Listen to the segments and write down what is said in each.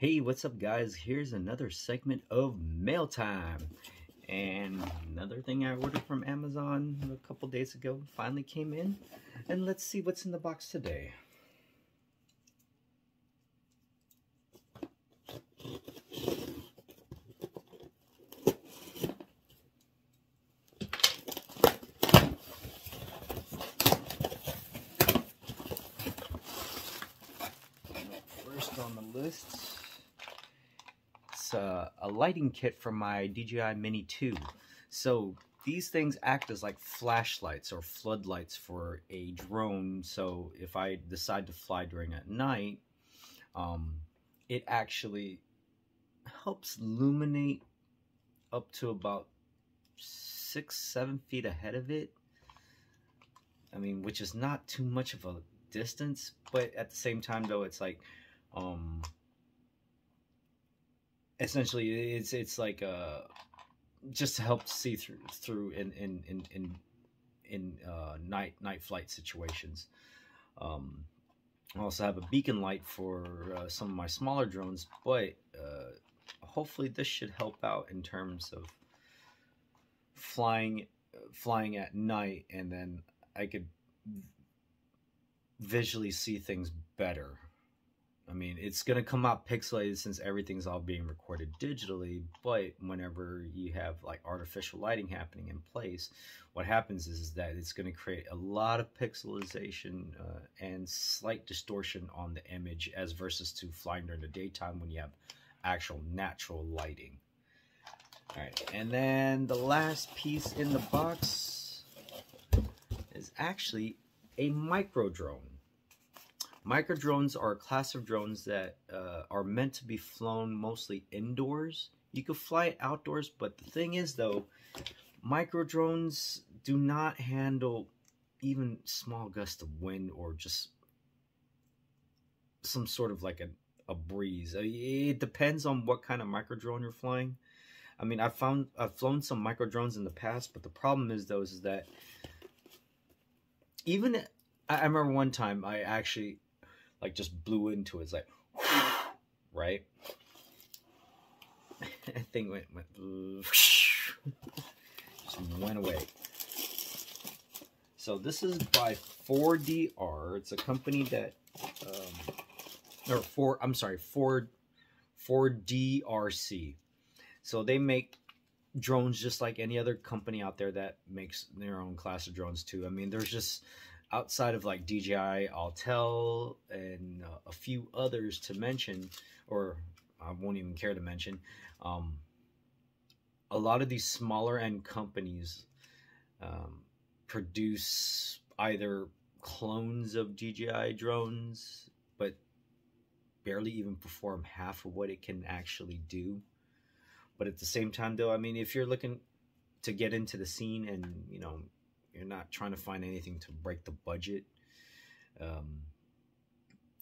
Hey, what's up, guys? Here's another segment of mail time. And another thing I ordered from Amazon a couple days ago finally came in. And let's see what's in the box today. First on the list it's uh, a lighting kit from my DJI Mini 2. So these things act as like flashlights or floodlights for a drone. So if I decide to fly during at night, um, it actually helps illuminate up to about six, seven feet ahead of it. I mean, which is not too much of a distance, but at the same time, though, it's like, um, essentially it's it's like uh just to help see through through in in in in, in uh, night night flight situations. Um, I also have a beacon light for uh, some of my smaller drones, but uh, hopefully this should help out in terms of flying flying at night, and then I could visually see things better I mean, it's going to come out pixelated since everything's all being recorded digitally, but whenever you have like artificial lighting happening in place, what happens is that it's going to create a lot of pixelization uh, and slight distortion on the image as versus to flying during the daytime when you have actual natural lighting. All right, and then the last piece in the box is actually a micro drone. Micro drones are a class of drones that uh, are meant to be flown mostly indoors. You could fly it outdoors, but the thing is though, micro drones do not handle even small gusts of wind or just some sort of like a, a breeze. It depends on what kind of micro drone you're flying. I mean, I've found I've flown some micro drones in the past, but the problem is those is that even I remember one time I actually like just blew into it. It's like, right? that thing went, went just went away. So this is by 4DR. It's a company that, um, or 4, I'm sorry, 4, 4DRC. So they make drones just like any other company out there that makes their own class of drones too. I mean, there's just outside of like DJI, Autel, and uh, a few others to mention, or I won't even care to mention, um, a lot of these smaller end companies um, produce either clones of DJI drones, but barely even perform half of what it can actually do. But at the same time, though, I mean, if you're looking to get into the scene and, you know, you're not trying to find anything to break the budget. Um,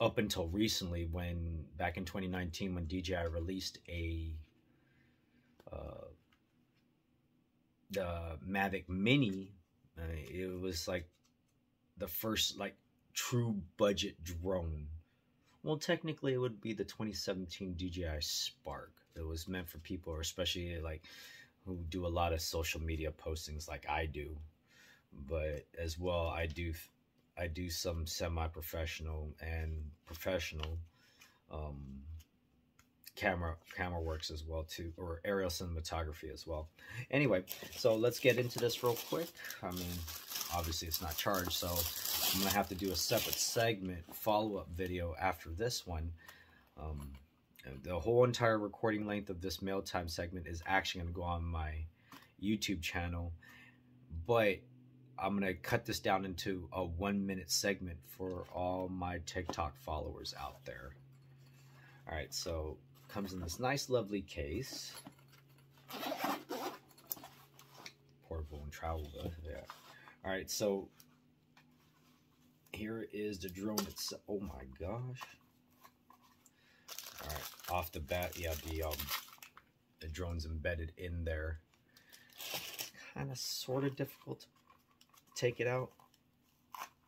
up until recently, when back in 2019, when DJI released a uh, the Mavic Mini, uh, it was like the first like true budget drone. Well, technically, it would be the 2017 DJI Spark. It was meant for people, especially like who do a lot of social media postings, like I do but as well I do I do some semi-professional and professional um, camera camera works as well too or aerial cinematography as well. Anyway so let's get into this real quick. I mean obviously it's not charged so I'm gonna have to do a separate segment follow-up video after this one. Um, the whole entire recording length of this mail time segment is actually going to go on my YouTube channel but I'm going to cut this down into a one minute segment for all my TikTok followers out there. All right, so comes in this nice, lovely case. Portable and travel, yeah. All right, so here is the drone itself. Oh my gosh. All right, off the bat, yeah, the um, the drone's embedded in there. Kind of sort of difficult to take it out.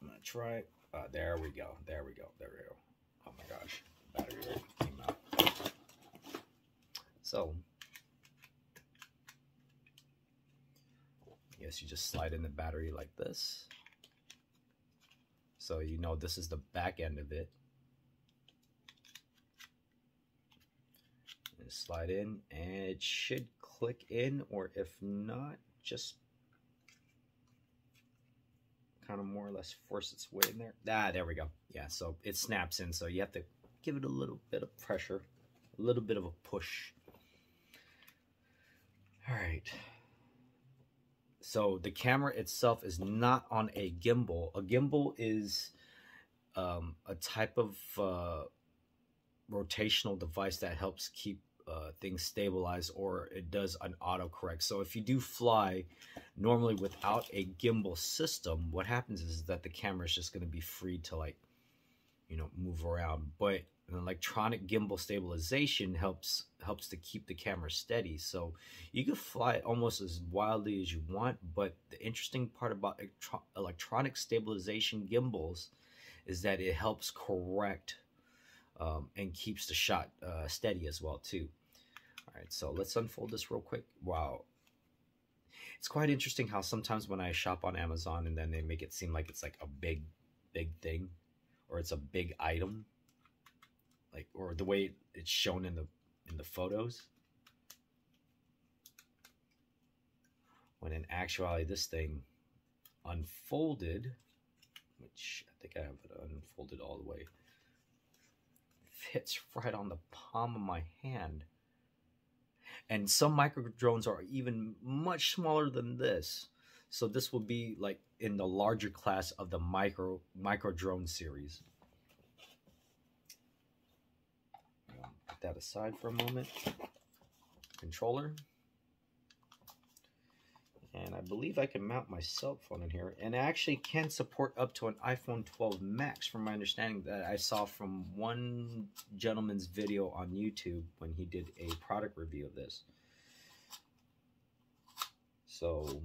I'm gonna try it. Uh, there we go. There we go. There we go. Oh my gosh. Battery came out. So, yes, you just slide in the battery like this. So you know this is the back end of it. And slide in and it should click in or if not, just kind of more or less force its way in there. Ah, there we go. Yeah, so it snaps in. So you have to give it a little bit of pressure, a little bit of a push. All right. So the camera itself is not on a gimbal. A gimbal is um, a type of uh, rotational device that helps keep uh, things stabilize or it does an autocorrect. So if you do fly normally without a gimbal system, what happens is that the camera is just going to be free to like, you know, move around. But an electronic gimbal stabilization helps helps to keep the camera steady. So you can fly almost as wildly as you want. But the interesting part about electronic stabilization gimbals is that it helps correct um, and keeps the shot uh, steady as well too. All right, so let's unfold this real quick. Wow. It's quite interesting how sometimes when I shop on Amazon and then they make it seem like it's like a big, big thing or it's a big item like or the way it's shown in the in the photos when in actuality this thing unfolded which I think I have it unfolded all the way fits right on the palm of my hand and some micro drones are even much smaller than this. So this will be like in the larger class of the micro micro drone series. Um, put that aside for a moment. Controller and I believe I can mount my cell phone in here and actually can support up to an iPhone 12 Max from my understanding that I saw from one gentleman's video on YouTube when he did a product review of this. So,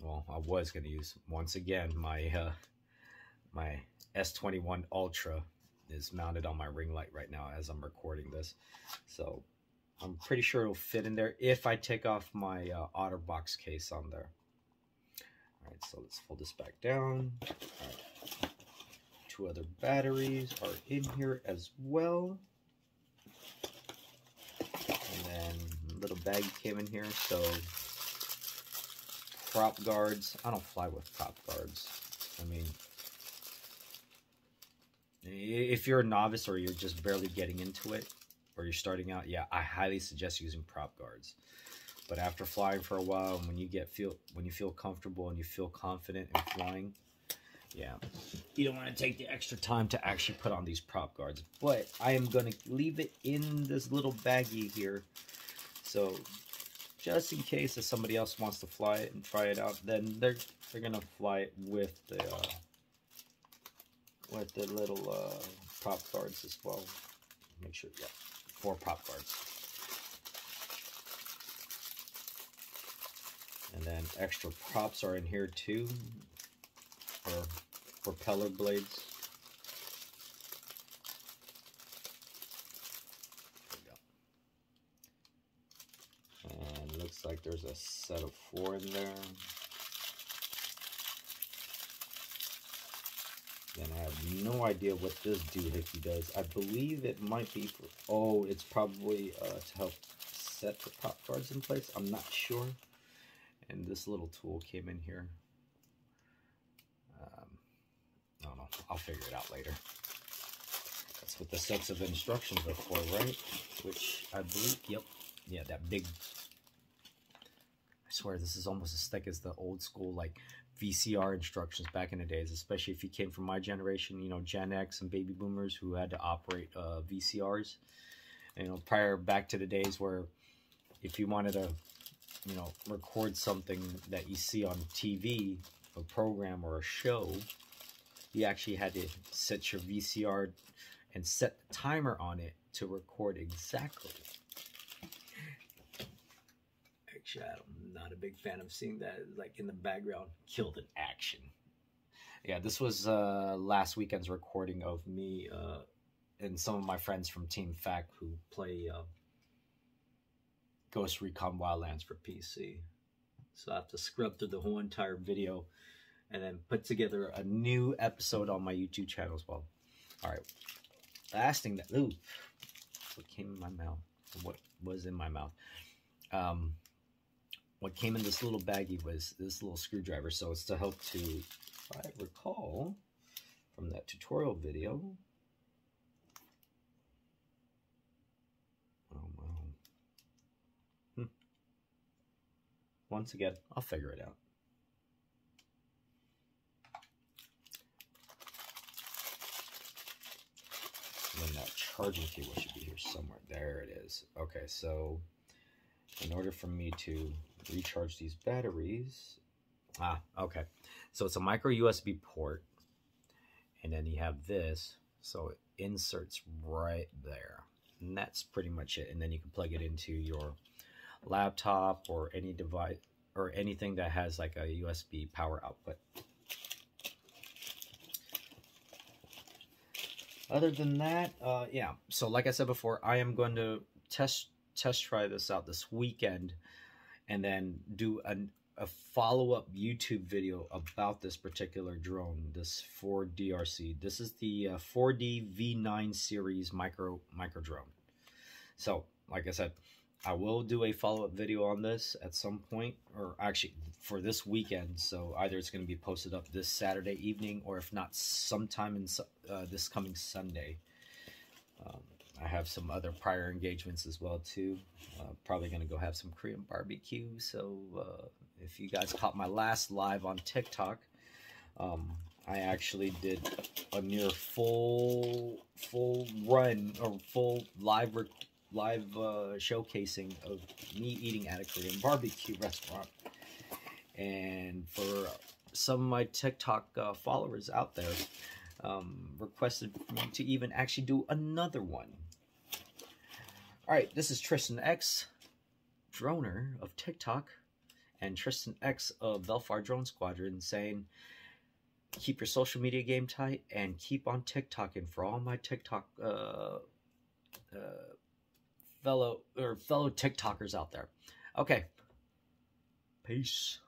well, I was going to use once again my uh, my S21 Ultra is mounted on my ring light right now as I'm recording this. So I'm pretty sure it'll fit in there if I take off my uh, OtterBox case on there. All right, so let's fold this back down. Two other batteries are in here as well. And then little bag came in here. So prop guards. I don't fly with prop guards. I mean, if you're a novice or you're just barely getting into it, or you're starting out, yeah, I highly suggest using prop guards. But after flying for a while, and when you get feel when you feel comfortable and you feel confident in flying, yeah, you don't want to take the extra time to actually put on these prop guards. But I am going to leave it in this little baggie here, so just in case if somebody else wants to fly it and try it out, then they're they're gonna fly it with the uh, with the little uh, prop guards as well. Make sure, yeah four prop guards. And then extra props are in here too, for propeller blades. And looks like there's a set of four in there. And I have no idea what this doohickey does. I believe it might be for, oh, it's probably uh, to help set the pop guards in place. I'm not sure. And this little tool came in here. Um, I don't know. I'll figure it out later. That's what the sets of instructions are for, right? Which I believe, yep. Yeah, that big I swear this is almost as thick as the old school like VCR instructions back in the days, especially if you came from my generation, you know, Gen X and baby boomers who had to operate uh, VCRs. You know, prior back to the days where if you wanted to, you know, record something that you see on TV, a program or a show, you actually had to set your VCR and set the timer on it to record exactly actually, I'm not a big fan of seeing that like in the background killed in action. Yeah, this was uh, last weekend's recording of me uh, and some of my friends from Team Fact who play uh, Ghost Recon Wildlands for PC. So I have to scrub through the whole entire video and then put together a new episode on my YouTube channel as well. All right, last thing that ooh, what came in my mouth? What was in my mouth? Um, what came in this little baggie was this little screwdriver. So it's to help to, if I recall from that tutorial video. Oh, wow. Hmm. Once again, I'll figure it out. And that charging cable should be here somewhere. There it is. Okay, so in order for me to recharge these batteries, ah, okay. So it's a micro USB port, and then you have this, so it inserts right there. And that's pretty much it. And then you can plug it into your laptop or any device or anything that has like a USB power output. other than that, uh, yeah. So like I said before, I am going to test test try this out this weekend, and then do an, a follow up YouTube video about this particular drone, this 4DRC. This is the uh, 4D V9 series micro micro drone. So like I said, I will do a follow up video on this at some point, or actually for this weekend. So either it's going to be posted up this Saturday evening, or if not, sometime in uh, this coming Sunday. I have some other prior engagements as well too. Uh, probably to go have some Korean barbecue. So uh, if you guys caught my last live on TikTok, um, I actually did a near full full run or full live live uh, showcasing of me eating at a Korean barbecue restaurant. And for some of my TikTok uh, followers out there, um, requested me to even actually do another one. All right, this is Tristan X, droner of TikTok, and Tristan X of Velfar Drone Squadron saying, keep your social media game tight and keep on TikToking for all my TikTok uh, uh, fellow or fellow TikTokers out there. Okay. Peace.